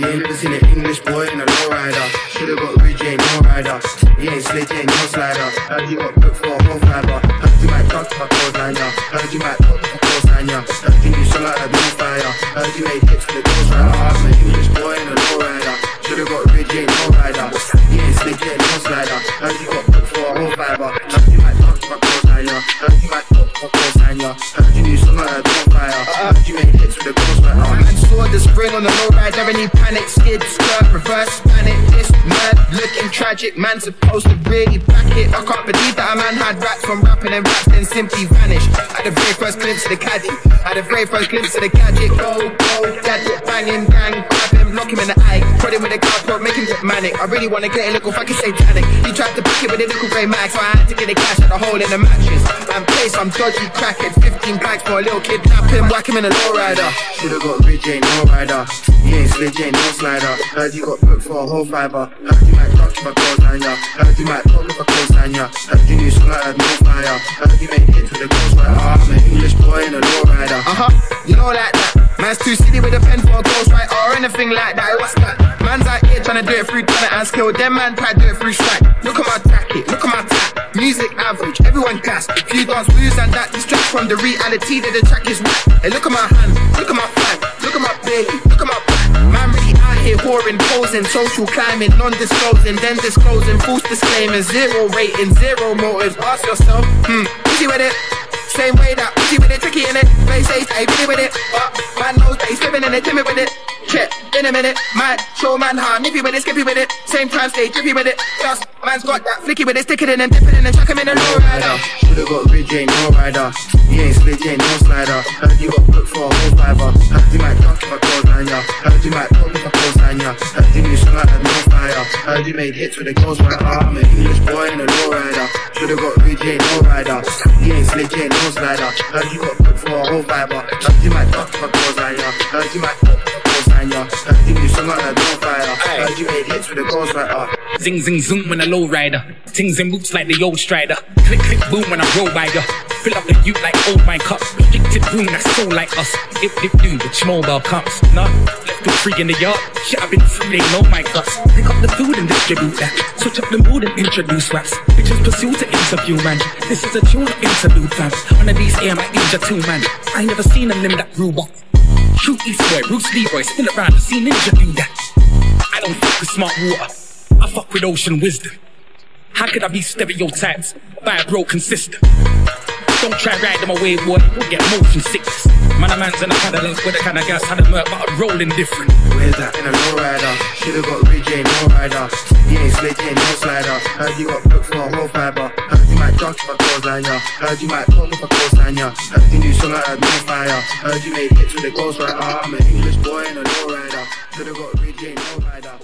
You ain't never seen an English boy in a lowrider. Should've got Ridge, ain't no rider. You ain't slick, ain't no slider. Heard you got booked for a whole fiber. Heard you might talk to clothes line, ya. Heard you might talk to clothes line, ya. Heard you knew song like a no fire. Heard you made hits with the ghost rider. I'm an English boy in a lowrider. Should've got Ridge, ain't no rider. You ain't slick, ain't no slider. Heard you got booked for a whole fiber. Saw the spring on the low ride, never any panic, skid, skirt, reverse, panic, this mad, looking tragic, man supposed to really back it. I can't believe that a man had raps from rapping and raps then simply vanished. At the very first glimpse of the caddy, at the very first glimpse of the gadget, go, go, gadget, banging, bang him, gang, him, in the eye, put him with a car pro, make him get manic. I really wanna get a little fucking satanic. He tried to back it with a little grey mag, so I had to get the cash at the hole in the mattress. And I'm dodgy crackhead, 15 bags for a little kid, nap him, whack him in a lowrider. Should've got Ridge, ain't no rider. You ain't slick, ain't no slider. Heard you got booked for a whole fiber. Heard you might touch my clothes line, ya. Heard you might talk with a clothes line, ya. Heard you song like no fire. Heard you make hits with a ghost. I'm an English boy in a anything like that. What's that? Man's out here trying to do it through talent and skill. Them man try to do it through strike. Look at my jacket, look at my tap. Music average, everyone gas. Few dance moves and that distract from the reality that the track is whack. Hey, look at my hand, look at my flag, look at my belly, look at my back. Man really out here whoring, posing, social climbing, non-disclosing, then disclosing, false disclaimers, zero rating, zero motives. Ask yourself, hmm, easy with it. Same way that easy with it, tricky in it. Safe, stay busy with it. Man knows that he's living in it, timid with it. Check in a minute, man, show man how nippy with it, skippy with it. Same time, stay drippy with it. Just man's got that flicky with it, stick it in and dip it in and chuck him in a low rider. Should've got Ridge, ain't no rider. You ain't slick, ain't no slider. Heard you got booked for a whole fiber. Heard you might talk to my clothes line, ya. Heard you might talk with my clothes line, ya. Heard you knew like a no fire. Heard you made hits with a ghost rider. I'm an English boy in a low rider. Should've got ain't no rider. You ain't slick, ain't no slider. Heard you got booked for a whole fiber. Heard you might to my clothes line, ya. Heard you might to my clothes line, ya. Heard you knew like a no fire. Heard you made hits with a ghost rider. Zing zing zoom when I low rider. Tings and boots like the old strider. Click click boom when I roll ya. Fill up the ute like old my cup. Restricted room that's so like us. If dip do which mobile comes. Nah, left the free in the yard. Shit I've been free, they know my guts. Pick up the food and distribute that. Switch up the mood and introduce raps. Bitches pursue to interview man. This is a tune interlude fam. One of these air might ninja two man. I ain't never seen a limb that grew up. Shoot East Boy, Bruce Leroy, spin around and see ninja do that. I don't fuck with smart water. I fuck with ocean wisdom. How could I be stereotyped by a broken system? Don't try ride my away, boy. You'll get motion sickness. Man, a man's in a lens with a kind of gas, had a murk, but I'm rolling different. Where's that in a low rider? Should've got Ridge, ain't no rider. You ain't slick, ain't no slider. Heard you got booked for a whole fiber. Heard you might talk if I close line, ya. Heard you might talk if I close line, ya. Heard you knew song like a no fire. Heard you made hits with a ghost rider. I'm an English boy in a low rider. Should've got Ridge, ain't no rider.